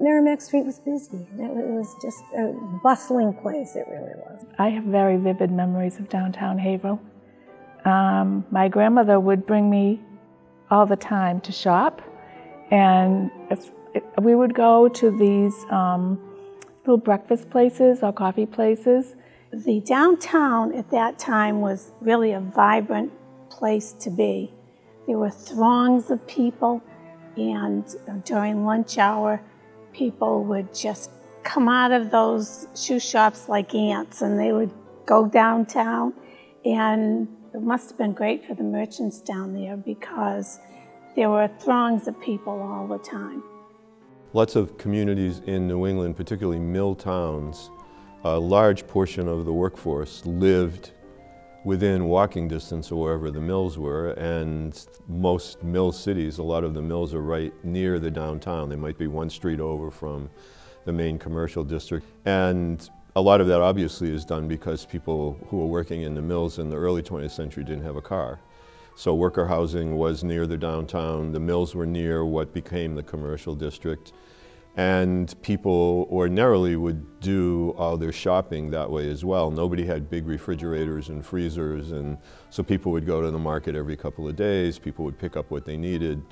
Merrimack Street was busy. It was just a bustling place, it really was. I have very vivid memories of downtown Haverhill. Um, my grandmother would bring me all the time to shop, and if, if we would go to these um, little breakfast places or coffee places. The downtown at that time was really a vibrant place to be. There were throngs of people, and during lunch hour, people would just come out of those shoe shops like ants and they would go downtown. And it must have been great for the merchants down there because there were throngs of people all the time. Lots of communities in New England, particularly mill towns, a large portion of the workforce lived within walking distance of wherever the mills were, and most mill cities, a lot of the mills are right near the downtown. They might be one street over from the main commercial district. And a lot of that obviously is done because people who were working in the mills in the early 20th century didn't have a car. So worker housing was near the downtown, the mills were near what became the commercial district, and people ordinarily would do all their shopping that way as well. Nobody had big refrigerators and freezers, and so people would go to the market every couple of days, people would pick up what they needed,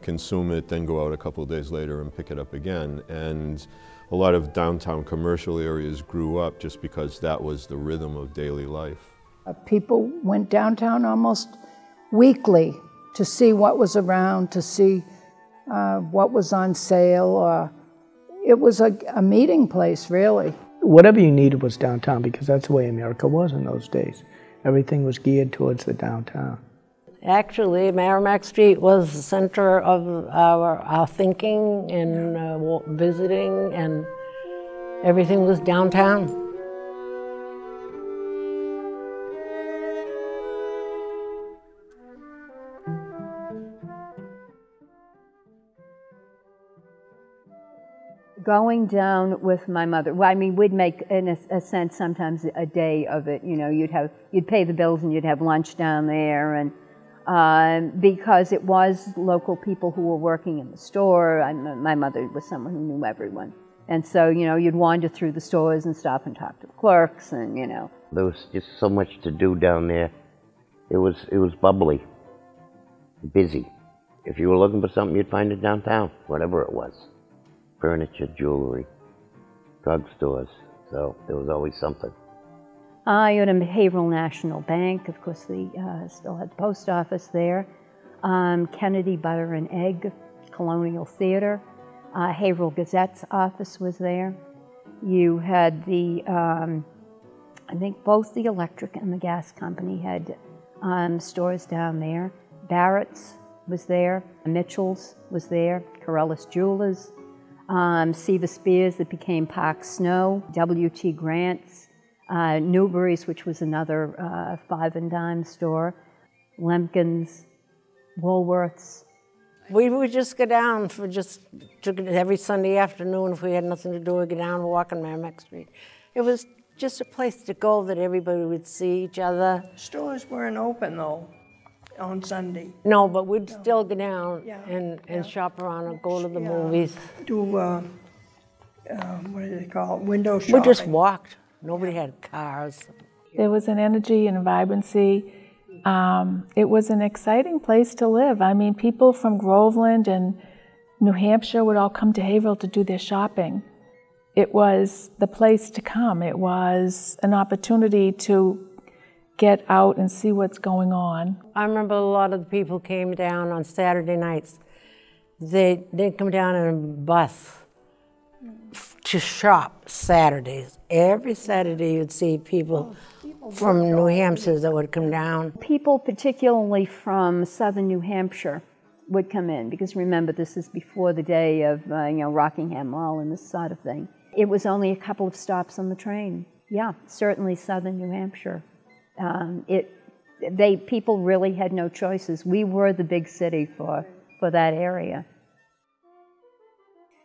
consume it, then go out a couple of days later and pick it up again. And a lot of downtown commercial areas grew up just because that was the rhythm of daily life. Uh, people went downtown almost weekly to see what was around, to see uh, what was on sale. It was a, a meeting place, really. Whatever you needed was downtown because that's the way America was in those days. Everything was geared towards the downtown. Actually, Merrimack Street was the center of our, our thinking and uh, visiting, and everything was downtown. Going down with my mother. Well, I mean, we'd make, in a, a, sense, sometimes a day of it. You know, you'd have, you'd pay the bills and you'd have lunch down there, and um, because it was local people who were working in the store. I, my mother was someone who knew everyone, and so you know, you'd wander through the stores and stop and talk to the clerks, and you know. There was just so much to do down there. It was, it was bubbly, busy. If you were looking for something, you'd find it downtown, whatever it was furniture, jewelry, drugstores. So there was always something. I had a Haverhill National Bank. Of course, they uh, still had the post office there. Um, Kennedy Butter and Egg, Colonial Theater. Uh, Haverhill Gazette's office was there. You had the, um, I think both the electric and the gas company had um, stores down there. Barrett's was there. Mitchell's was there. Corellis Jewelers um, Seva Spears that became Park Snow, W.T. Grant's, uh, Newberry's, which was another uh, five and dime store, Lemkin's, Woolworth's. We would just go down for just every Sunday afternoon if we had nothing to do. We'd go down and walk on Merrimack Street. It was just a place to go that everybody would see each other. Stores weren't open though on Sunday. No, but we'd still go down Yeah, and, and yeah. shop around and go to the Yeah. movies. Do, uh, uh, what do they call it, window shopping. We just walked. Nobody had cars. There was an energy and vibrancy. Um, it was an exciting place to live. I mean, people from Groveland and New Hampshire would all come to Haverhill to do their shopping. It was the place to come. It was an opportunity to get out and see what's going on. I remember a lot of the people came down on Saturday nights. They, they'd come down in a bus to shop Saturdays. Every Saturday you'd see people from New Hampshire that would come down. People, particularly from southern New Hampshire, would come in because remember, this is before the day of uh, you know Rockingham Mall and this sort of thing. It was only a couple of stops on the train. Yeah, certainly southern New Hampshire. Um, it, they, people really had no choices. We were the big city for, for that area.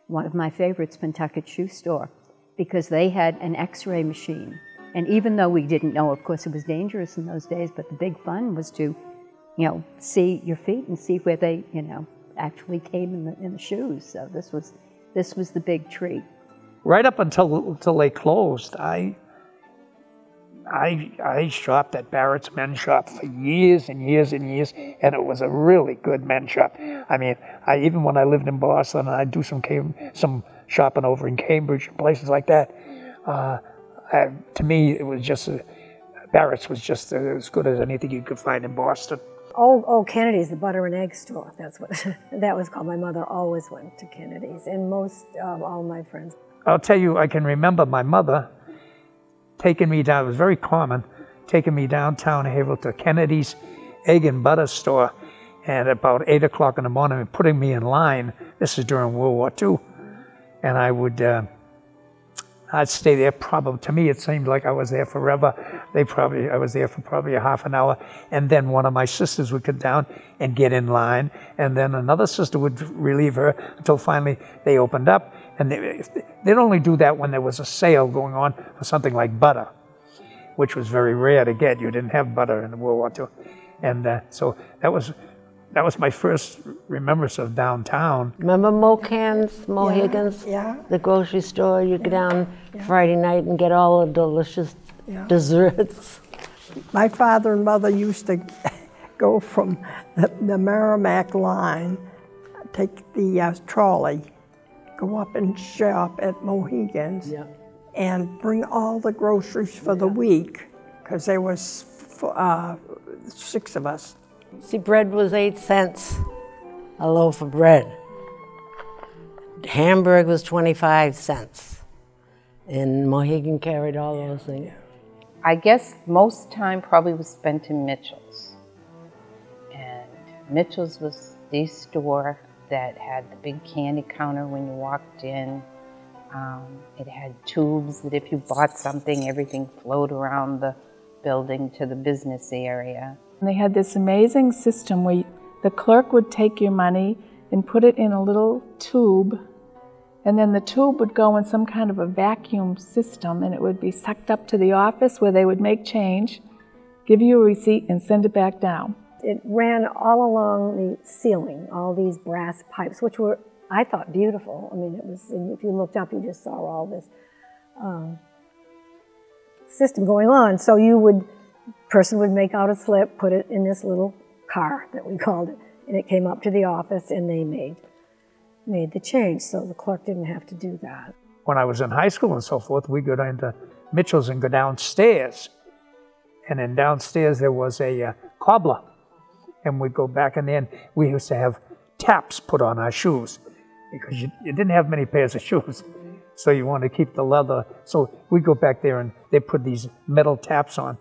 One of my favorites, Pentucket Shoe Store, because they had an x-ray machine. And even though we didn't know, of course, it was dangerous in those days, but the big fun was to, you know, see your feet and see where they, you know, actually came in the, in the shoes. So this was This was the big treat. Right up until until they closed, I I I shopped at Barrett's Men's Shop for years and years and years, and it was a really good men's shop. I mean, I even when I lived in Boston, I'd do some Cam- some shopping over in Cambridge and places like that. Uh, I, to me, it was just a, Barrett's was just as good as anything you could find in Boston. Oh, oh, Kennedy's, the butter and egg store. That's what that was called. My mother always went to Kennedy's, and most of all my friends. I'll tell you, I can remember my mother taking me down. It was very common, taking me downtown Haverhill to Kennedy's egg and butter store, and about eight o'clock in the morning, putting me in line. This is during World War II, and I would. Uh, I'd stay there probably, to me, it seemed like I was there forever. They probably, I was there for probably a half an hour. And then one of my sisters would come down and get in line. And then another sister would relieve her until finally they opened up. And they, they'd only do that when there was a sale going on for something like butter, which was very rare to get. You didn't have butter in World War II. And uh, so that was that was my first remembrance of downtown. Remember Mocan's, Mohegan's? Yeah. The grocery store, you go down Friday night and get all the delicious Yeah. desserts. My father and mother used to go from the, the Merrimack line, take the uh, trolley, go up and shop at Mohegan's, and bring all the groceries for the week, because there was f- uh, six of us. See, bread was eight cents a loaf of bread. Hamburg was 25 cents. And Mohegan carried all those things. I guess most time probably was spent in Mitchell's. And Mitchell's was the store that had the big candy counter when you walked in. Um, it had tubes that if you bought something, everything flowed around the building to the business area. And they had this amazing system where the clerk would take your money and put it in a little tube, and then the tube would go in some kind of a vacuum system, and it would be sucked up to the office where they would make change, give you a receipt, and send it back down. It ran all along the ceiling, all these brass pipes, which were, I thought, beautiful. I mean, it was, if you looked up, you just saw all this um, system going on. So you would, person would make out a slip, put it in this little car that we called it, and it came up to the office, and they made made the change. So the clerk didn't have to do that. When I was in high school and so forth, we'd go down to Mitchell's and go downstairs. And then downstairs there was a uh, cobbler. And we'd go back and then we used to have taps put on our shoes because you, you didn't have many pairs of shoes. So you want to keep the leather. So we'd go back there and they put these metal taps on.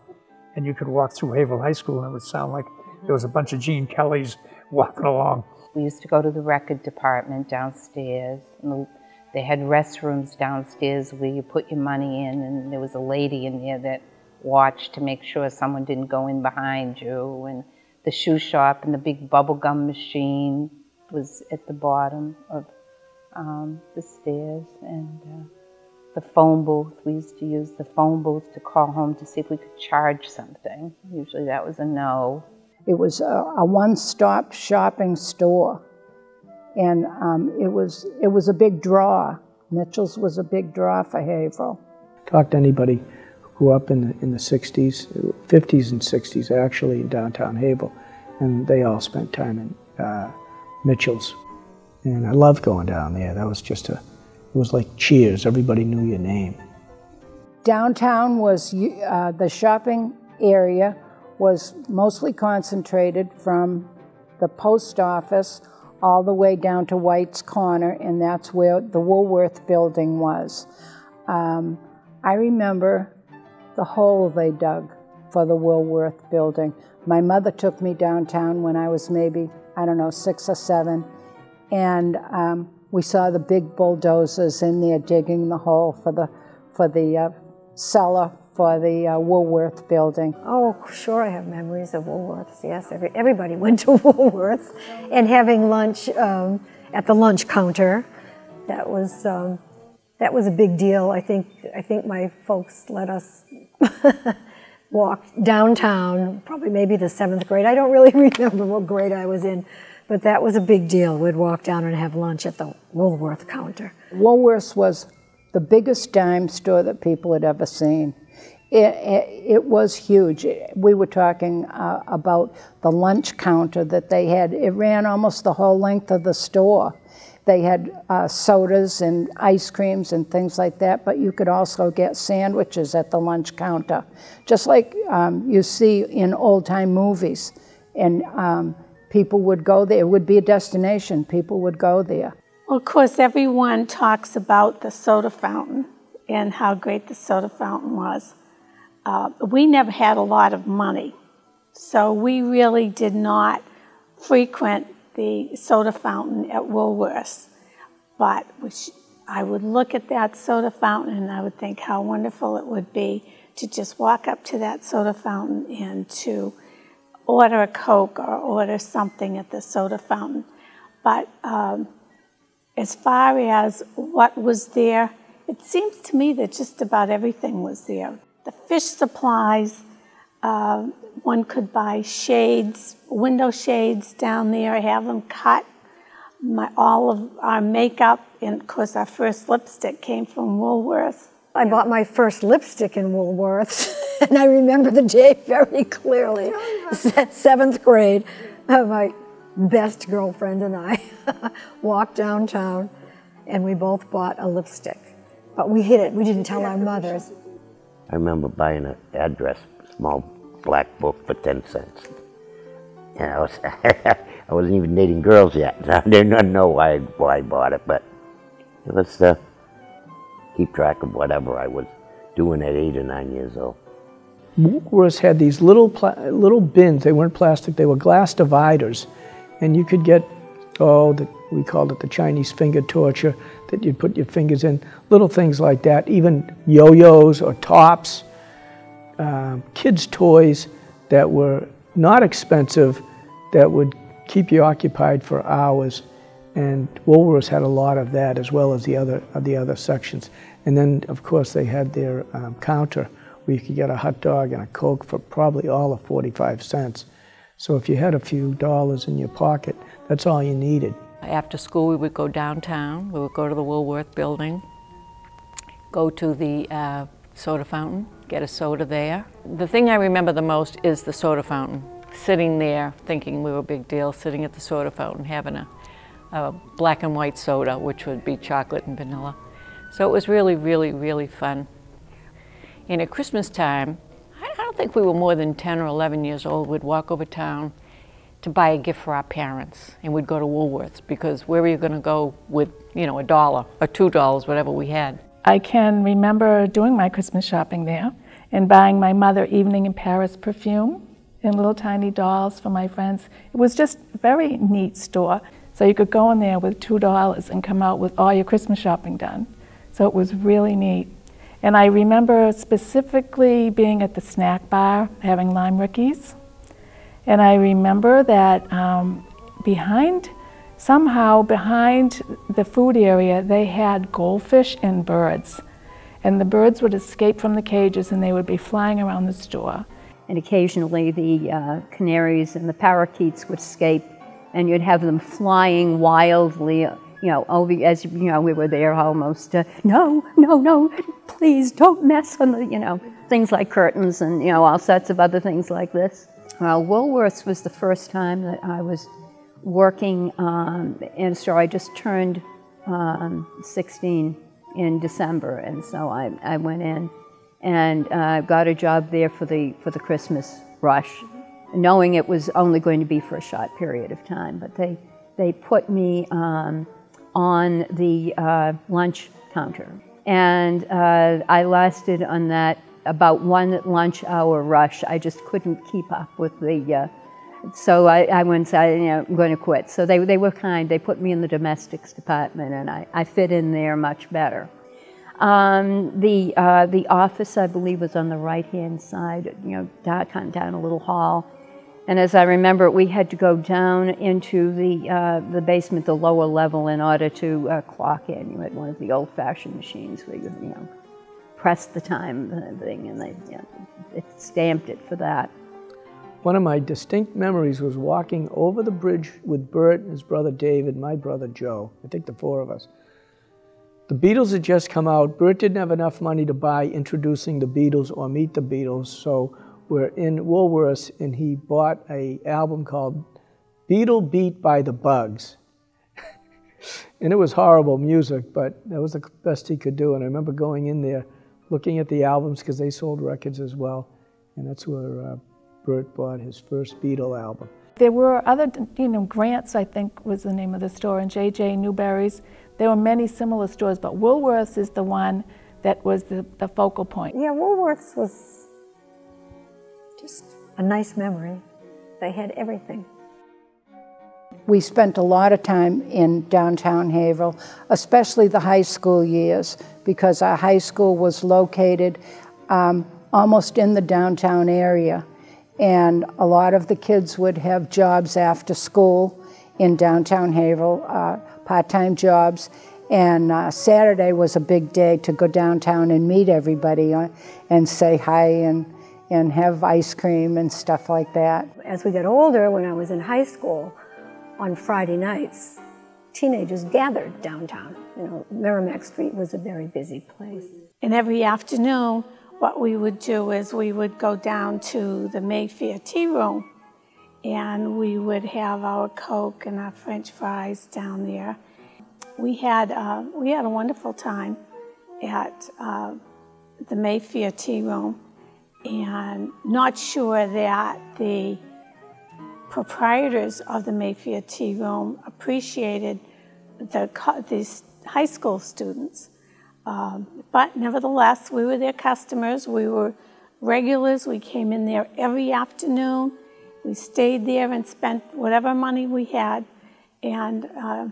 And you could walk through Haverhill High School and it would sound like there was a bunch of Gene Kellys walking along. We used to go to the record department downstairs. And they had restrooms downstairs where you put your money in, and there was a lady in there that watched to make sure someone didn't go in behind you. And the shoe shop and the big bubble gum machine was at the bottom of um, the stairs. And uh, the phone booth, we used to use the phone booth to call home to see if we could charge something. Usually that was a no. It was a, a one-stop shopping store, and um, it was it was a big draw. Mitchell's was a big draw for Haverhill. Talk to anybody who grew up in the, in the 60s, 50s and 60s actually in downtown Haverhill, and they all spent time in uh, Mitchell's. And I loved going down there. That was just a, it was like cheers. Everybody knew your name. Downtown was uh, the shopping area was mostly concentrated from the post office all the way down to White's Corner, and that's where the Woolworth building was. Um, I remember the hole they dug for the Woolworth building. My mother took me downtown when I was maybe, I don't know, six or seven, and um, we saw the big bulldozers in there digging the hole for the, for the uh, cellar for the uh, Woolworth building. Oh, sure, I have memories of Woolworths. Yes, every, everybody went to Woolworths and having lunch um, at the lunch counter. That was um, that was a big deal. I think I think my folks let us walk downtown, probably maybe the seventh grade. I don't really remember what grade I was in, but that was a big deal. We'd walk down and have lunch at the Woolworth counter. Woolworths was the biggest dime store that people had ever seen. It, it, it was huge. We were talking uh, about the lunch counter that they had. It ran almost the whole length of the store. They had uh, sodas and ice creams and things like that, but you could also get sandwiches at the lunch counter, just like um, you see in old time movies. And um, people would go there, it would be a destination, people would go there. Well, of course, everyone talks about the soda fountain and how great the soda fountain was. Uh, we never had a lot of money, so we really did not frequent the soda fountain at Woolworths. But I would look at that soda fountain and I would think how wonderful it would be to just walk up to that soda fountain and to order a Coke or order something at the soda fountain. But um, as far as what was there, it seems to me that just about everything was there. The fish supplies, uh, one could buy shades, window shades down there, have them cut. My, all of our makeup, and of course, our first lipstick came from Woolworths. I bought my first lipstick in Woolworths, and I remember the day very clearly. Seventh grade, uh, my best girlfriend and I walked downtown, and we both bought a lipstick. But we hid it. We didn't tell our mothers. I remember buying an address, small black book for 10 cents. And I, was, I wasn't even dating girls yet. I didn't know why, why I bought it, but it was to keep track of whatever I was doing at eight or nine years old. Woolworths had these little little bins. They weren't plastic. They were glass dividers, and you could get oh, the, we called it the Chinese finger torture that you'd put your fingers in. Little things like that. Even yo-yos or tops uh, kids' toys that were not expensive that would keep you occupied for hours. And Woolworths had a lot of that as well as the other, the other sections. And then, of course, they had their um, counter where you could get a hot dog and a Coke for probably all of 45 cents. So if you had a few dollars in your pocket, that's all you needed. After school, we would go downtown. We would go to the Woolworth building, go to the uh, soda fountain, get a soda there. The thing I remember the most is the soda fountain. Sitting there thinking we were a big deal, sitting at the soda fountain having a, a black and white soda, which would be chocolate and vanilla. So it was really, really, really fun. And at Christmas time, I don't think we were more than 10 or 11 years old. We'd walk over town to buy a gift for our parents, and we'd go to Woolworths because where were you going to go with, you know, a dollar or two dollars, whatever we had. I can remember doing my Christmas shopping there and buying my mother Evening in Paris perfume and little tiny dolls for my friends. It was just a very neat store. So you could go in there with $2 and come out with all your Christmas shopping done. So it was really neat. And I remember specifically being at the snack bar having lime rickeys. And I remember that um, behind, somehow behind the food area, they had goldfish and birds and the birds would escape from the cages and they would be flying around the store. And occasionally the uh, canaries and the parakeets would escape and you'd have them flying wildly, you know, over, as, you know, we were there almost, uh, no, no, no, please don't mess on the, you know, things like curtains and, you know, all sorts of other things like this. Well, Woolworths was the first time that I was working um, in a store. I just turned um, 16 in December, and so I, I went in and uh, got a job there for the for the Christmas rush, knowing it was only going to be for a short period of time. But they they put me um, on the uh, lunch counter, and uh, I lasted on that about one lunch hour rush. I just couldn't keep up with the. Uh, so I, I went said, you know, I'm going to quit. So they, they were kind. They put me in the domestics department, and I, I fit in there much better. Um, the, uh, the office, I believe, was on the right-hand side, you know, down, down a little hall. And as I remember, we had to go down into the, uh, the basement, the lower level, in order to uh, clock in. You had one of the old-fashioned machines where you, you know, press the time thing, and they you know, it stamped it for that. One of my distinct memories was walking over the bridge with Bert and his brother David, my brother Joe, I think the four of us. The Beatles had just come out. Bert didn't have enough money to buy Introducing the Beatles or Meet the Beatles, so we're in Woolworths and he bought a album called Beatle Beat by the Buggs. and it was horrible music, but that was the best he could do. And I remember going in there, looking at the albums because they sold records as well, and that's where uh, Bert bought his first Beatle album. There were other, you know, Grants, I think was the name of the store, and JJ Newberry's. There were many similar stores, but Woolworths is the one that was the, the focal point. Yeah, Woolworths was just a nice memory. They had everything. We spent a lot of time in downtown Haverhill, especially the high school years, because our high school was located um, almost in the downtown area. And a lot of the kids would have jobs after school in downtown Haverhill, uh, part time jobs. And uh, Saturday was a big day to go downtown and meet everybody uh, and say hi and, and have ice cream and stuff like that. As we got older, when I was in high school, on Friday nights, teenagers gathered downtown. You know, Merrimack Street was a very busy place. And every afternoon, what we would do is we would go down to the Mayfair Tea Room and we would have our Coke and our French fries down there. We had, uh, we had a wonderful time at uh, the Mayfair Tea Room and not sure that the proprietors of the Mayfair Tea Room appreciated the, these high school students. Um, but nevertheless, we were their customers. We were regulars. We came in there every afternoon. We stayed there and spent whatever money we had. And uh,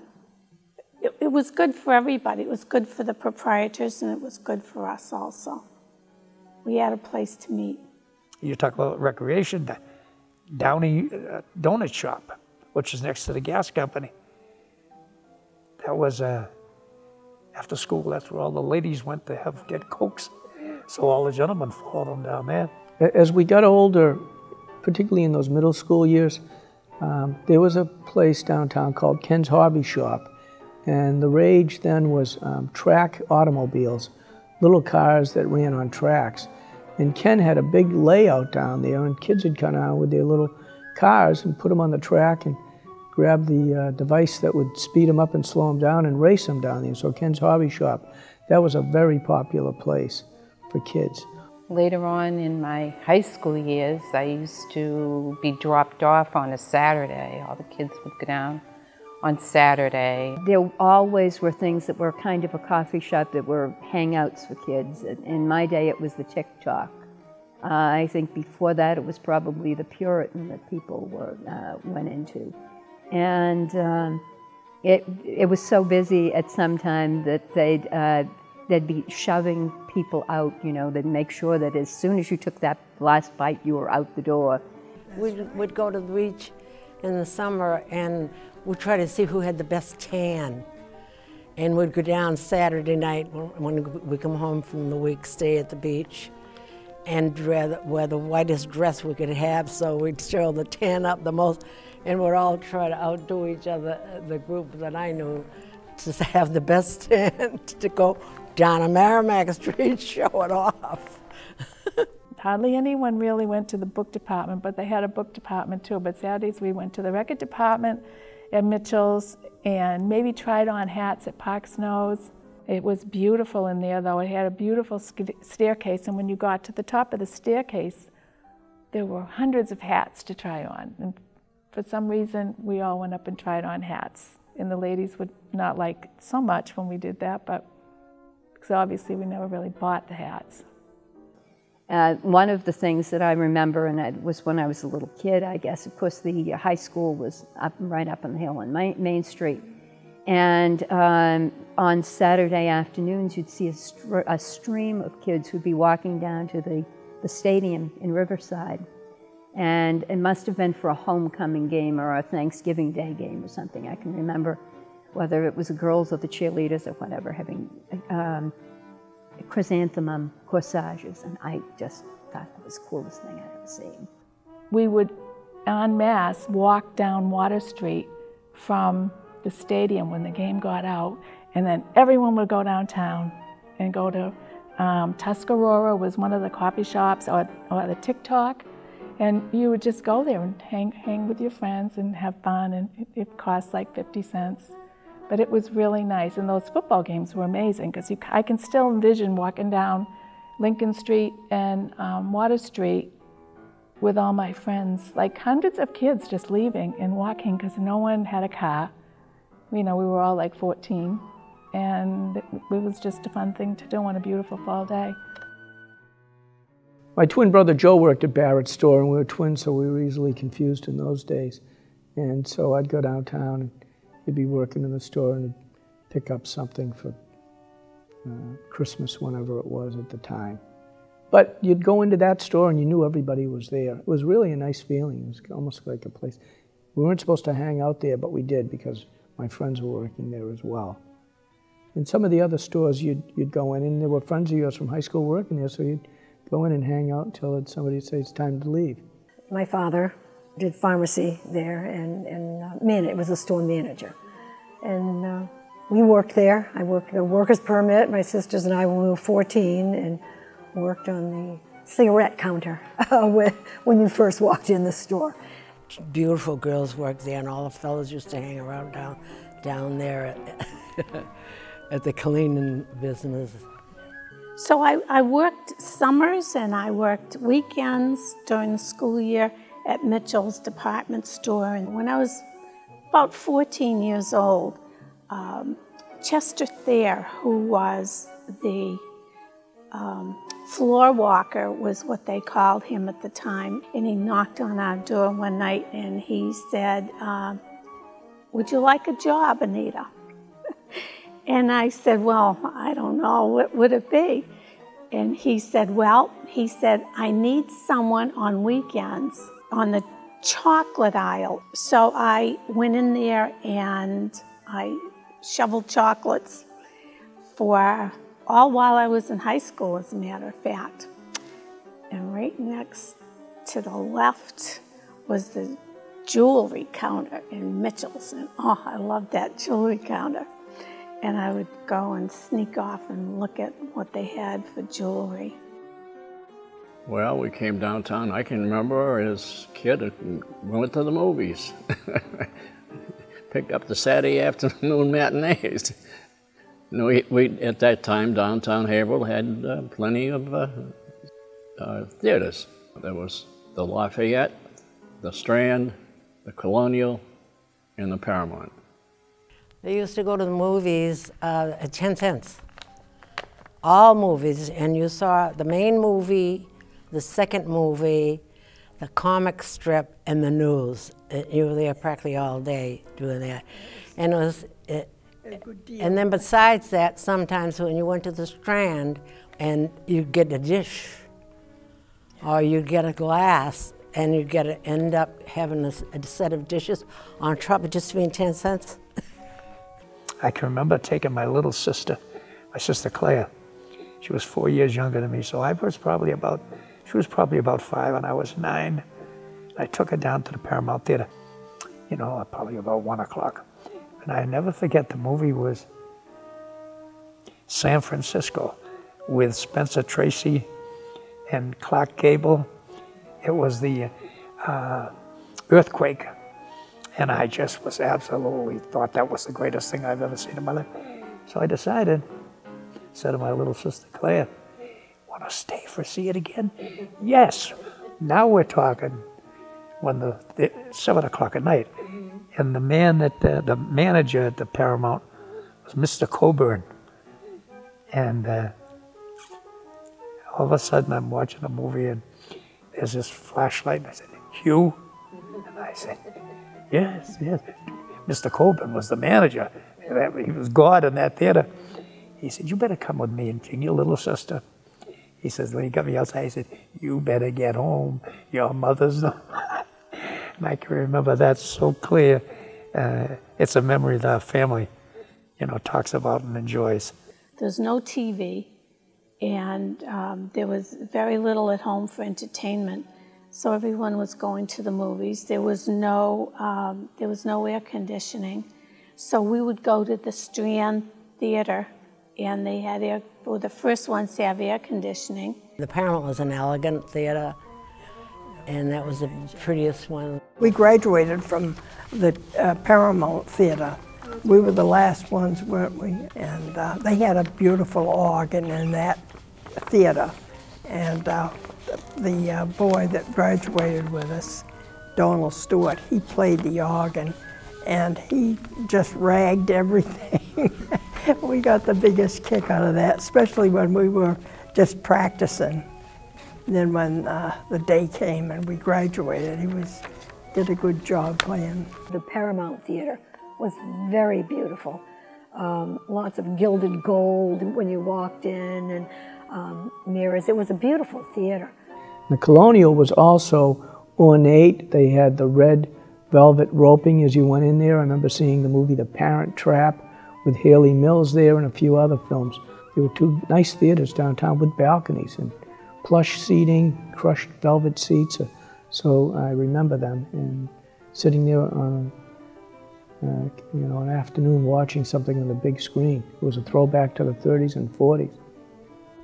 it, it was good for everybody. It was good for the proprietors and it was good for us also. We had a place to meet. You talk about recreation. the Downey uh, Donut Shop, which is next to the gas company. That was uh, after school. That's where all the ladies went to have get cokes. So all the gentlemen followed them down there. As we got older, particularly in those middle school years, um, there was a place downtown called Ken's Hobby Shop, and the rage then was um, track automobiles, little cars that ran on tracks. And Ken had a big layout down there, and kids would come out with their little cars and put them on the track and grab the uh, device that would speed them up and slow them down and race them down there. So Ken's Hobby Shop, that was a very popular place for kids. Later on in my high school years, I used to be dropped off on a Saturday. All the kids would go down on Saturday. There always were things that were kind of a coffee shop that were hangouts for kids. In my day, it was the TikTok. Uh, I think before that, it was probably the Puritan that people were uh, went into, and um, it it was so busy at some time that they'd uh, they'd be shoving people out. You know, they'd make sure that as soon as you took that last bite, you were out the door. We'd, we'd go to the beach in the summer and we'd try to see who had the best tan. And we'd go down Saturday night when we come home from the week stay at the beach and wear the whitest dress we could have so we'd show the tan up the most and we'd all try to outdo each other, uh, the group that I knew, to have the best tan to go down a Merrimack Street show it off. Hardly anyone really went to the book department, but they had a book department too. But Saturdays we went to the record department at Mitchell's and maybe tried on hats at Park Snows. It was beautiful in there though. It had a beautiful staircase and when you got to the top of the staircase, there were hundreds of hats to try on. And for some reason, we all went up and tried on hats. And the ladies would not like so much when we did that, but because obviously we never really bought the hats. Uh, one of the things that I remember, and it was when I was a little kid, I guess, of course, the high school was up right up on the hill on Main Street. And um, on Saturday afternoons, you'd see a, a, stream of kids who'd be walking down to the, the stadium in Riverside. And it must have been for a homecoming game or a Thanksgiving Day game or something. I can remember whether it was the girls or the cheerleaders or whatever having um, chrysanthemum corsages, and I just thought that was the coolest thing I'd ever seen. we would en masse walk down Water Street from the stadium when the game got out, and then everyone would go downtown and go to um, Tuscarora was one of the coffee shops or, or the TikTok, and you would just go there and hang, hang with your friends and have fun, and it, it cost like 50 cents. But it was really nice, and those football games were amazing because I can still envision walking down Lincoln Street and um, Water Street with all my friends, like hundreds of kids just leaving and walking because no one had a car. You know, we were all like 14, and it, it was just a fun thing to do on a beautiful fall day. My twin brother Joe worked at Barrett's store, and we were twins, so we were easily confused in those days. And so I'd go downtown, he'd be working in the store, and pick up something for uh, Christmas, whenever it was at the time. But you'd go into that store and you knew everybody was there. It was really a nice feeling. It was almost like a place. We weren't supposed to hang out there, but we did because my friends were working there as well. In some of the other stores, you'd, you'd go in, and there were friends of yours from high school working there, so you'd go in and hang out until somebody would say it's time to leave. My father did pharmacy there, and, and uh, man, it was a store manager. And uh, we worked there. I worked a worker's permit. My sisters and I, when we were 14, and worked on the cigarette counter when you first walked in the store. Beautiful girls worked there, and all the fellows used to hang around down, down there at, at the cleaning business. So I, I worked summers and I worked weekends during the school year at Mitchell's department store. And when I was about 14 years old, um, Chester Thayer, who was the um, floor walker was what they called him at the time. And he knocked on our door one night and he said, uh, Would you like a job, Anita? and I said, Well, I don't know. What would it be? And he said, Well, he said, I need someone on weekends on the chocolate aisle. So I went in there and I shoveled chocolates for all while I was in high school, as a matter of fact. And right next to the left was the jewelry counter in Mitchell's. And oh, I loved that jewelry counter. And I would go and sneak off and look at what they had for jewelry. Well, we came downtown. I can remember as a kid, we went to the movies. Picked up the Saturday afternoon matinees. No, we, we, at that time, downtown Haverhill had uh, plenty of uh, uh, theaters. There was the Lafayette, the Strand, the Colonial, and the Paramount. They used to go to the movies uh, at 10 cents. All movies, and you saw the main movie, the second movie, the comic strip, and the news. Uh, you were there practically all day doing that. And it was, uh, it, and then besides that, sometimes when you went to the Strand and you get a dish or you get a glass and you get to end up having a, a set of dishes on top of just being 10 cents. I can remember taking my little sister, my sister Claire. She was four years younger than me, so I was probably about, she was probably about five and I was nine. I took her down to the Paramount Theater, you know, probably about one o'clock. And I never forget the movie was San Francisco with Spencer Tracy and Clark Gable. It was the uh, earthquake. And I just was absolutely thought that was the greatest thing I've ever seen in my life. So I decided, said to my little sister Claire, want to stay for see it again? yes. Now we're talking when the, the seven o'clock at night and the man that uh, the manager at the Paramount was Mr. Coburn, and uh, all of a sudden I'm watching a movie and there's this flashlight, and I said, "Hugh," and I said, "Yes, yes." Mr. Coburn was the manager. He was God in that theater. He said, "You better come with me and bring your little sister." He says, when he got me outside, he said, "You better get home. Your mother's." not. And I can remember that so clear. Uh, it's a memory that our family, you know, talks about and enjoys. There's no TV, and um, there was very little at home for entertainment. so everyone was going to the movies. There was no um, there was no air conditioning, so we would go to the Strand Theater, and they had air. Were the first ones to have air conditioning. The Paramount was an elegant theater, and that was the prettiest one. We graduated from the uh, Paramount Theater. We were the last ones, weren't we? And uh, they had a beautiful organ in that theater. And uh, the uh, boy that graduated with us, Donald Stewart, he played the organ and he just ragged everything. we got the biggest kick out of that, especially when we were just practicing. And then when uh, the day came and we graduated, he was did a good job playing. The Paramount Theater was very beautiful. Um, lots of gilded gold when you walked in and um, mirrors. It was a beautiful theater. The Colonial was also ornate. They had the red velvet roping as you went in there. I remember seeing the movie The Parent Trap with Hayley Mills there and a few other films. There were two nice theaters downtown with balconies and plush seating, crushed velvet seats. So I remember them and sitting there on uh, you know, an afternoon watching something on the big screen. It was a throwback to the 30s and 40s.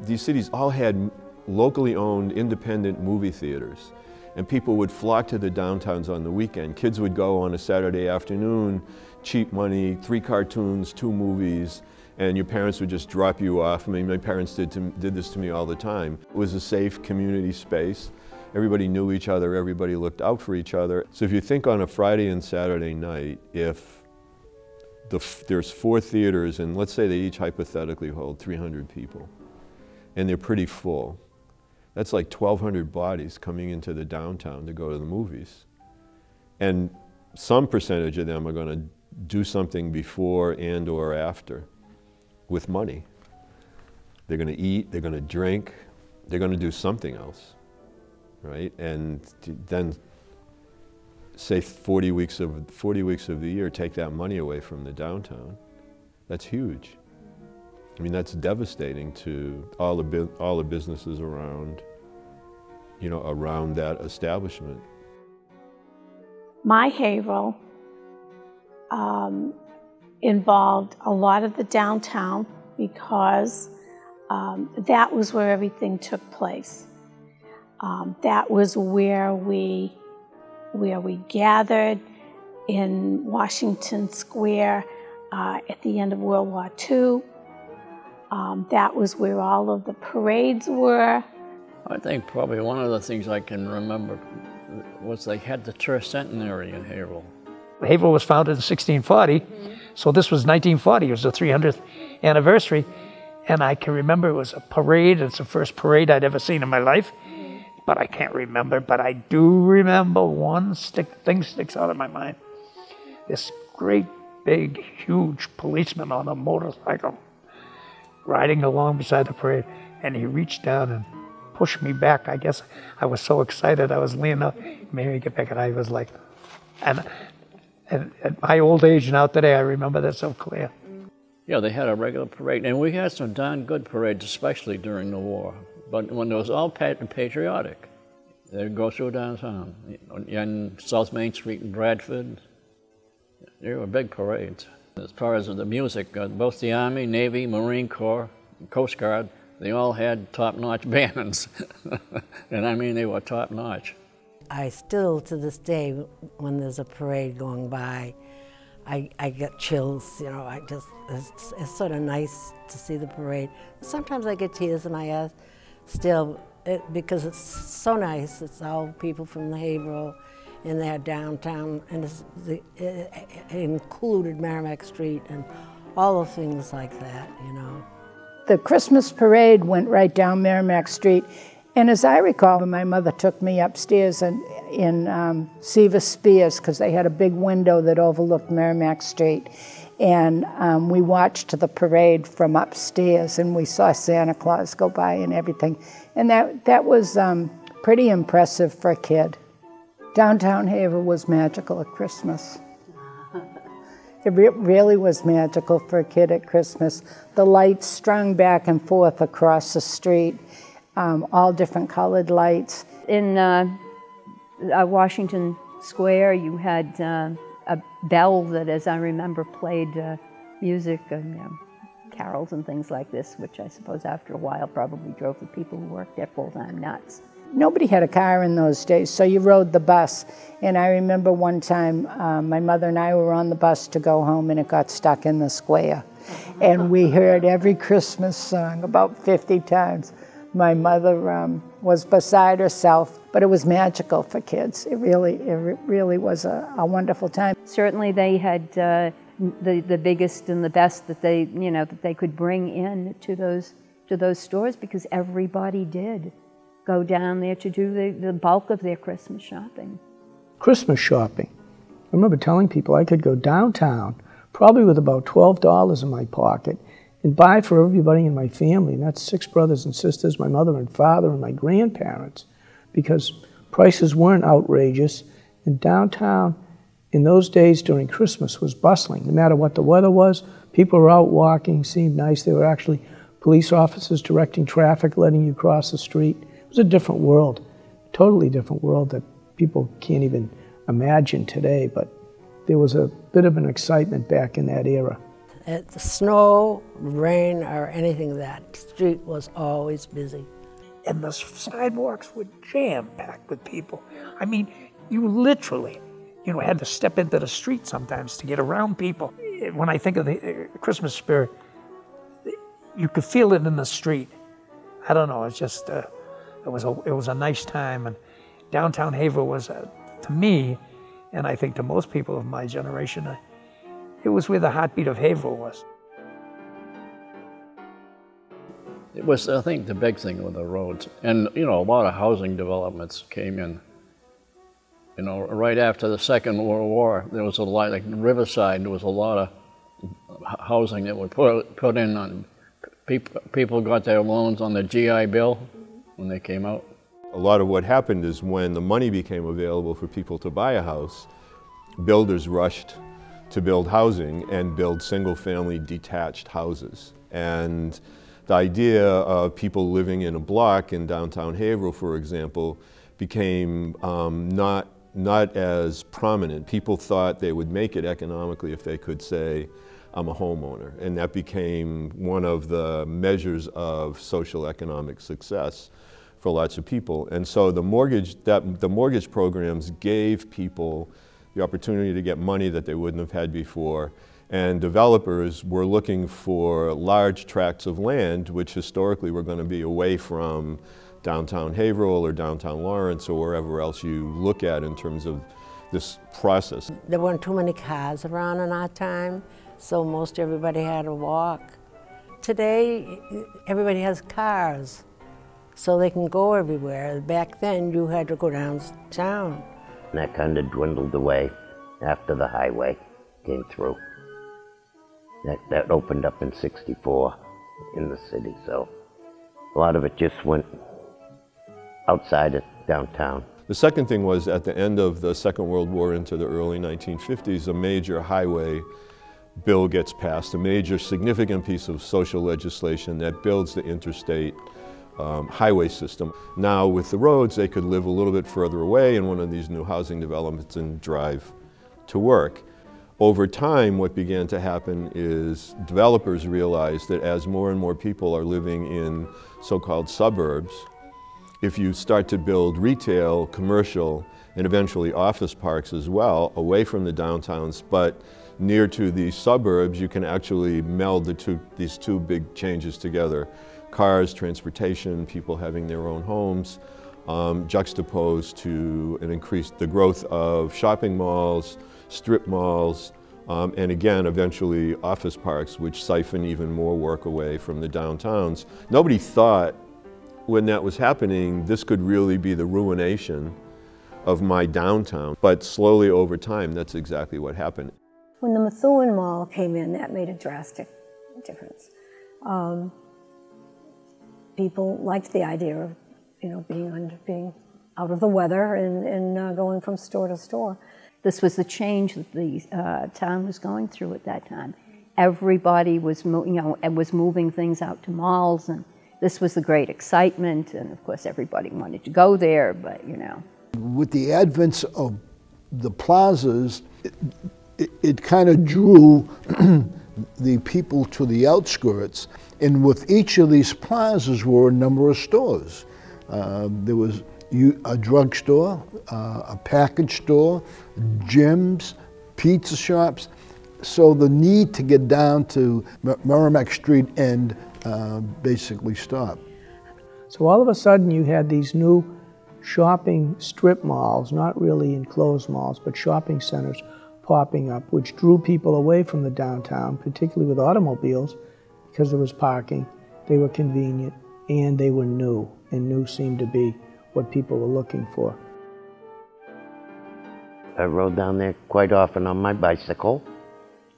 These cities all had locally owned independent movie theaters and people would flock to the downtowns on the weekend. Kids would go on a Saturday afternoon, cheap money, three cartoons, two movies, and your parents would just drop you off. I mean, my parents did, to, did this to me all the time. It was a safe community space. Everybody knew each other, everybody looked out for each other. So if you think on a Friday and Saturday night, if the, there's four theaters and let's say they each hypothetically hold 300 people, and they're pretty full, that's like 1,200 bodies coming into the downtown to go to the movies. And some percentage of them are going to do something before and or after with money. They're going to eat, they're going to drink, they're going to do something else, right? And then say 40 weeks of 40 weeks of the year take that money away from the downtown. That's huge. I mean, that's devastating to all the, all the businesses around, you know, around that establishment. My Haverhill um, involved a lot of the downtown because um, that was where everything took place. Um, that was where we, where we gathered in Washington Square uh, at the end of World War II. Um, that was where all of the parades were. I think probably one of the things I can remember was they had the tercentenary in Haverhill. Haverhill was founded in 1640, mm-hmm. so this was 1940. It was the 300th anniversary, and I can remember it was a parade. It's the first parade I'd ever seen in my life, mm-hmm. but I can't remember. But I do remember one stick thing sticks out of my mind. This great, big, huge policeman on a motorcycle riding along beside the parade, and he reached down and pushed me back. I guess I was so excited. I was leaning up, me get back, and I was like, and, and at my old age now today, I remember that so clear. Yeah, they had a regular parade, and we had some darn good parades, especially during the war. But when it was all patriotic, they'd go through downtown, and South Main Street in Bradford. They were big parades. As far as the music, uh, both the Army, Navy, Marine Corps, Coast Guard, they all had top-notch bands. and I mean, they were top-notch. I still, to this day, when there's a parade going by, I, I get chills, you know, I just, it's, it's sort of nice to see the parade. Sometimes I get tears in my eyes still, it, because it's so nice. It's all people from the Haverhill in their downtown, and it's the, it, it included Merrimack Street and all the things like that, you know. The Christmas parade went right down Merrimack Street, and as I recall, my mother took me upstairs in, in um, Seaver Spears because they had a big window that overlooked Merrimack Street. And um, we watched the parade from upstairs, and we saw Santa Claus go by and everything. And that, that was um, pretty impressive for a kid. Downtown Haver was magical at Christmas. It re really was magical for a kid at Christmas. The lights strung back and forth across the street, um, all different colored lights. In uh, uh, Washington Square, you had uh, a bell that, as I remember, played uh, music and you know, carols and things like this, which I suppose after a while probably drove the people who worked there full time nuts. Nobody had a car in those days, so you rode the bus. And I remember one time uh, my mother and I were on the bus to go home and it got stuck in the square. And we heard every Christmas song about 50 times. My mother um, was beside herself, but it was magical for kids. It really, it really was a, a wonderful time. Certainly, they had uh, the the biggest and the best that they you know that they could bring in to those to those stores because everybody did go down there to do the, the bulk of their Christmas shopping. Christmas shopping. I remember telling people I could go downtown, probably with about $12 in my pocket, and buy for everybody in my family, and that's six brothers and sisters, my mother and father, and my grandparents, because prices weren't outrageous, and downtown in those days during Christmas was bustling. No matter what the weather was, people were out walking, seemed nice. There were actually police officers directing traffic, letting you cross the street. It was a different world, totally different world that people can't even imagine today, but there was a bit of an excitement back in that era. At the snow, rain, or anything that street was always busy. And the sidewalks were jam-packed with people. I mean, you literally, you know, had to step into the street sometimes to get around people. When I think of the uh, Christmas spirit, you could feel it in the street. I don't know, it's just, uh, it was a, it was a nice time. And downtown Haverhill was, uh, to me, and I think to most people of my generation, uh, it was where the heartbeat of Haverhill was. It was, I think, the big thing with the roads. And, you know, a lot of housing developments came in. You know, right after the Second World War, there was a lot, like Riverside, there was a lot of housing that was put, put in on, people, people got their loans on the GI Bill, when they came out. A lot of what happened is when the money became available for people to buy a house, builders rushed to build housing and build single family detached houses. And the idea of people living in a block in downtown Haverhill, for example, became um, not, not as prominent. People thought they would make it economically if they could say, I'm a homeowner. And that became one of the measures of social economic success for lots of people. And so the mortgage, that, the mortgage programs gave people the opportunity to get money that they wouldn't have had before. And developers were looking for large tracts of land, which historically were going to be away from downtown Haverhill or downtown Lawrence or wherever else you look at in terms of this process. There weren't too many cars around in our time, so most everybody had to walk. Today, everybody has cars so they can go everywhere. Back then, you had to go downtown. And that kind of dwindled away after the highway came through. That, that opened up in 64 in the city, so a lot of it just went outside of downtown. The second thing was at the end of the Second World War into the early 1950s, a major highway bill gets passed, a major significant piece of social legislation that builds the interstate um, highway system. Now with the roads, they could live a little bit further away in one of these new housing developments and drive to work. Over time, what began to happen is developers realized that as more and more people are living in so-called suburbs, if you start to build retail, commercial, and eventually office parks as well, away from the downtowns, but near to the suburbs, you can actually meld the two, these two big changes together cars, transportation, people having their own homes, um, juxtaposed to an increased, the growth of shopping malls, strip malls, um, and again, eventually office parks, which siphon even more work away from the downtowns. Nobody thought when that was happening, this could really be the ruination of my downtown. But slowly over time, that's exactly what happened. When the Methuen Mall came in, that made a drastic difference. Um, people liked the idea of, you know, being under, being out of the weather and, and uh, going from store to store. This was the change that the uh, town was going through at that time. Everybody was, you know, was moving things out to malls, and this was the great excitement. And of course, everybody wanted to go there, but you know, With the advent of the plazas, it, it, it kind of drew the people to the outskirts. And with each of these plazas were a number of stores. Uh, there was a drugstore, uh, a package store, gyms, pizza shops. So the need to get down to Merrimack Street end uh, basically stopped. So all of a sudden you had these new shopping strip malls, not really enclosed malls, but shopping centers popping up, which drew people away from the downtown, particularly with automobiles, because there was parking, they were convenient, and they were new, and new seemed to be what people were looking for. I rode down there quite often on my bicycle,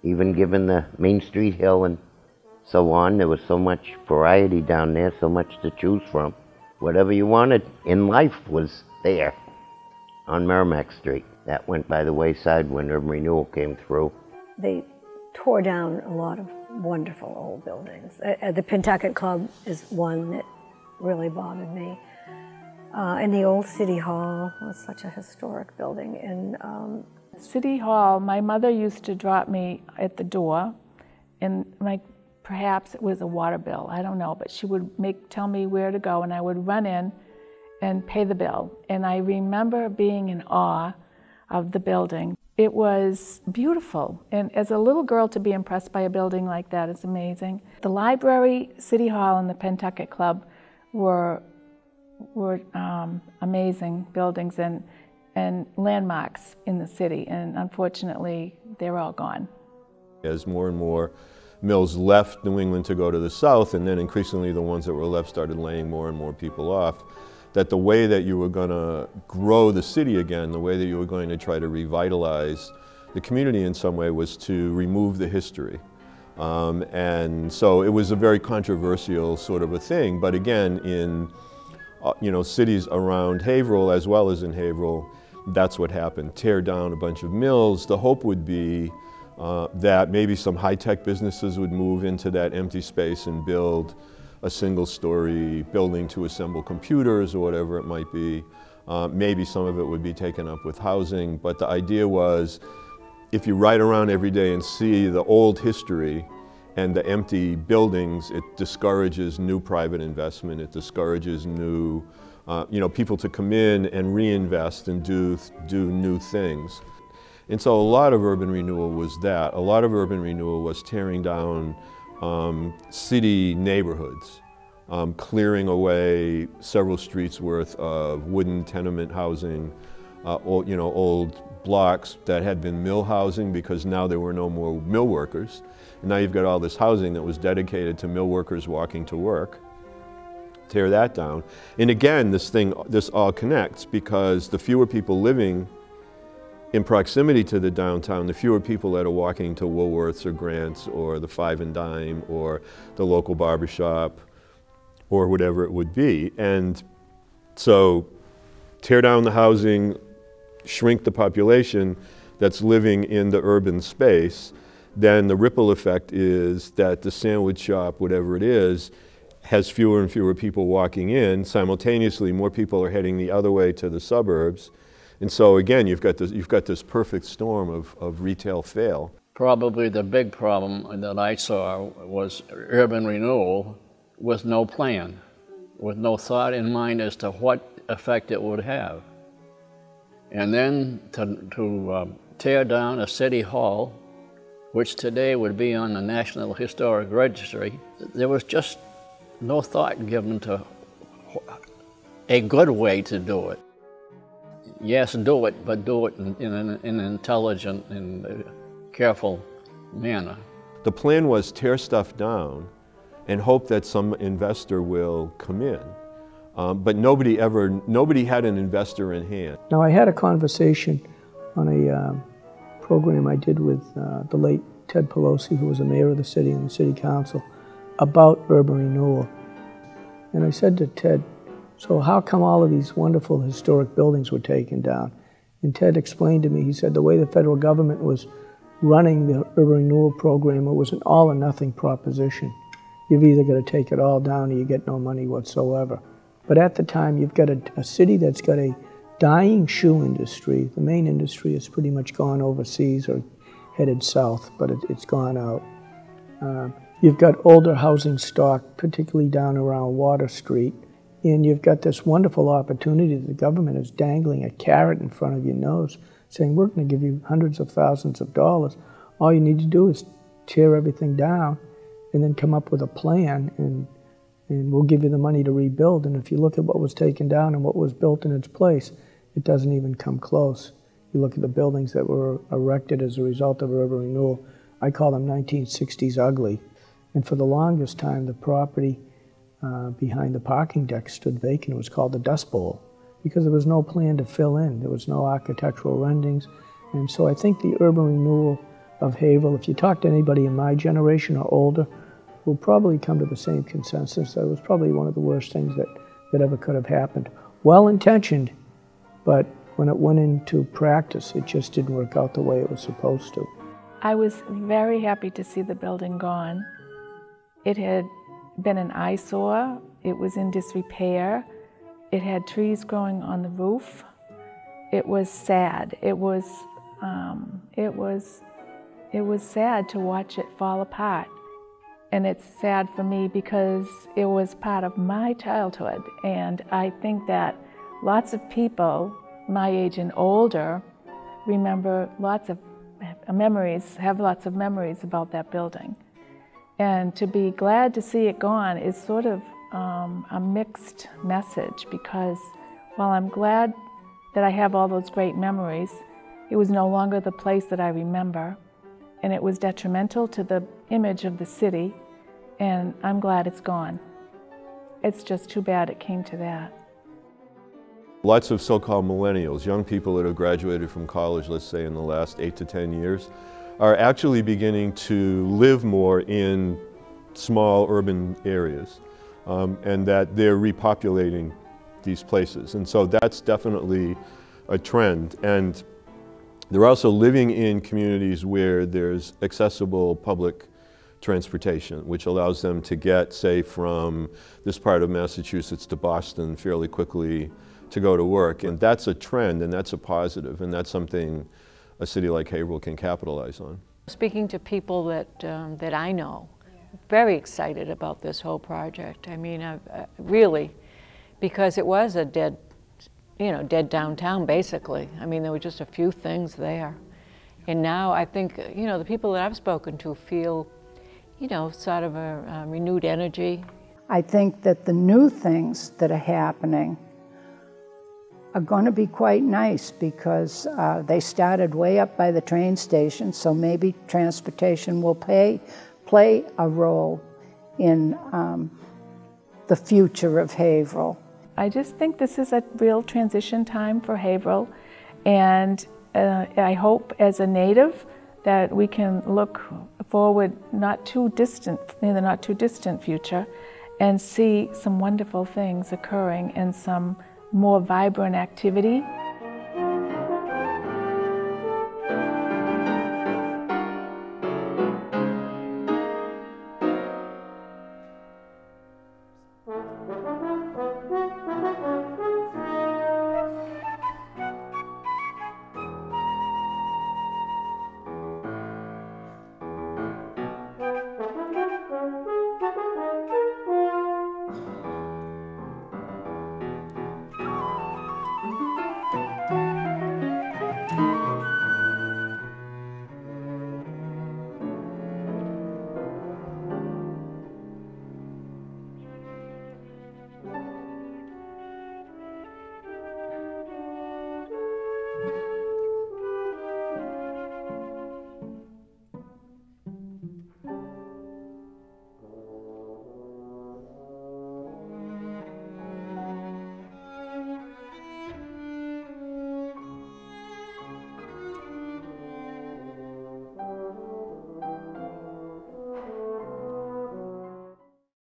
even given the Main Street Hill and so on. There was so much variety down there, so much to choose from. Whatever you wanted in life was there on Merrimack Street. That went by the wayside when urban renewal came through. They tore down a lot of wonderful old buildings. Uh, the Pentucket Club is one that really bothered me. Uh, and the old City Hall was such a historic building. And um, City Hall, my mother used to drop me at the door, and like perhaps it was a water bill, I don't know, but she would make tell me where to go, and I would run in and pay the bill. And I remember being in awe of the building. It was beautiful, and as a little girl to be impressed by a building like that is amazing. The library, City Hall, and the Pentucket Club were were um, amazing buildings and, and landmarks in the city, and unfortunately, they're all gone. As more and more mills left New England to go to the south, and then increasingly the ones that were left started laying more and more people off, that the way that you were going to grow the city again, the way that you were going to try to revitalize the community in some way was to remove the history. Um, and so it was a very controversial sort of a thing, but again, in uh, you know, cities around Haverhill as well as in Haverhill, that's what happened. Tear down a bunch of mills. The hope would be uh, that maybe some high-tech businesses would move into that empty space and build a single-story building to assemble computers or whatever it might be. Uh, maybe some of it would be taken up with housing, but the idea was if you ride around every day and see the old history, and the empty buildings, it discourages new private investment. It discourages new, uh, you know, people to come in and reinvest and do, do new things. And so a lot of urban renewal was that. A lot of urban renewal was tearing down um, city neighborhoods, um, clearing away several streets worth of wooden tenement housing, uh, old, you know, old blocks that had been mill housing because now there were no more mill workers. And now you've got all this housing that was dedicated to mill workers walking to work. Tear that down. And again, this thing, this all connects because the fewer people living in proximity to the downtown, the fewer people that are walking to Woolworths or Grants or the Five and Dime or the local barbershop or whatever it would be. And so tear down the housing, shrink the population that's living in the urban space, then the ripple effect is that the sandwich shop, whatever it is, has fewer and fewer people walking in. Simultaneously, more people are heading the other way to the suburbs. And so again, you've got this, you've got this perfect storm of, of retail fail. Probably the big problem that I saw was urban renewal with no plan, with no thought in mind as to what effect it would have. And then to, to um, tear down a city hall which today would be on the National Historic Registry, there was just no thought given to a good way to do it. Yes, do it, but do it in, in, an, in an, intelligent and careful manner. The plan was tear stuff down and hope that some investor will come in. Um, but nobody ever, nobody had an investor in hand. Now I had a conversation on a um, program I did with uh, the late Ted Pelosi, who was the mayor of the city and the city council, about urban renewal. And I said to Ted, so how come all of these wonderful historic buildings were taken down? And Ted explained to me, he said the way the federal government was running the urban renewal program, it was an all or nothing proposition. You've either got to take it all down or you get no money whatsoever. But at the time, you've got a, a city that's got a dying shoe industry. The main industry has pretty much gone overseas or headed south, but it, has gone out. Uh, you've got older housing stock, particularly down around Water Street, and you've got this wonderful opportunity that the government is dangling a carrot in front of your nose, saying, We're going to give you hundreds of thousands of dollars. All you need to do is tear everything down and then come up with a plan, and, and we'll give you the money to rebuild. And if you look at what was taken down and what was built in its place, it doesn't even come close. You look at the buildings that were erected as a result of urban renewal, I call them 1960s ugly. And for the longest time, the property uh, behind the parking deck stood vacant. It was called the Dust Bowl because there was no plan to fill in. There was no architectural renderings. And so I think the urban renewal of Haverhill, if you talk to anybody in my generation or older, will probably come to the same consensus that it was probably one of the worst things that, that ever could have happened. Well intentioned, but when it went into practice, it just didn't work out the way it was supposed to. I was very happy to see the building gone. It had been an eyesore, it was in disrepair, it had trees growing on the roof. It was sad. It was, um, it was, it was sad to watch it fall apart. And it's sad for me because it was part of my childhood. And I think that lots of people my age and older remember lots of memories, have lots of memories about that building. And to be glad to see it gone is sort of um, a mixed message because while I'm glad that I have all those great memories, it was no longer the place that I remember. And it was detrimental to the image of the city. And I'm glad it's gone. It's just too bad it came to that. Lots of so-called millennials, young people that have graduated from college, let's say in the last eight to 10 years, are actually beginning to live more in small urban areas um, and that they're repopulating these places. And so that's definitely a trend. And they're also living in communities where there's accessible public transportation, which allows them to get, say, from this part of Massachusetts to Boston fairly quickly to go to work. And that's a trend and that's a positive and that's something a city like Haverhill can capitalize on. Speaking to people that, um, that I know, very excited about this whole project. I mean, uh, really, because it was a dead, you know, dead downtown basically. I mean, there were just a few things there. And now I think, you know, the people that I've spoken to feel, you know, sort of a, a renewed energy. I think that the new things that are happening are going to be quite nice because uh, they started way up by the train station, so maybe transportation will pay, play a role in um, the future of Haverhill. I just think this is a real transition time for Haverhill, and uh, I hope as a native that we can look forward not too distant, in the not too distant future, and see some wonderful things occurring and some more vibrant activity.